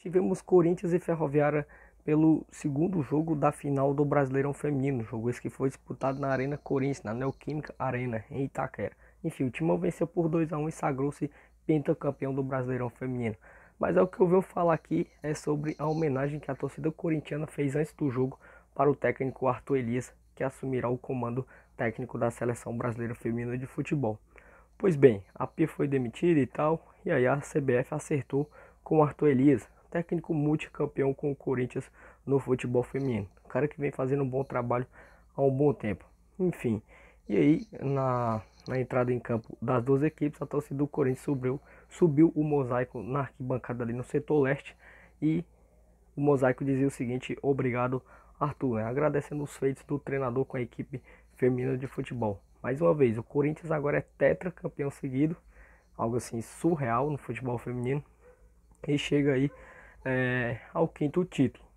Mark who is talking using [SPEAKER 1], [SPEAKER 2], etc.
[SPEAKER 1] Tivemos Corinthians e Ferroviária pelo segundo jogo da final do Brasileirão Feminino, jogo esse que foi disputado na Arena Corinthians, na Neoquímica Arena, em Itaquera. Enfim, o Timão venceu por 2 a 1 e sagrou-se pentacampeão do Brasileirão Feminino. Mas é o que eu venho falar aqui é sobre a homenagem que a torcida corintiana fez antes do jogo para o técnico Arthur Elias, que assumirá o comando técnico da Seleção Brasileira Feminina de Futebol. Pois bem, a Pia foi demitida e tal, e aí a CBF acertou com o Arthur Elias, técnico multicampeão com o Corinthians no futebol feminino. O cara que vem fazendo um bom trabalho há um bom tempo. Enfim, e aí na, na entrada em campo das duas equipes, a torcida do Corinthians subiu, subiu o mosaico na arquibancada ali no setor leste e o mosaico dizia o seguinte: Obrigado, Arthur, né? agradecendo os feitos do treinador com a equipe feminina de futebol. Mais uma vez, o Corinthians agora é tetracampeão seguido, algo assim surreal no futebol feminino, e chega aí é, ao quinto título.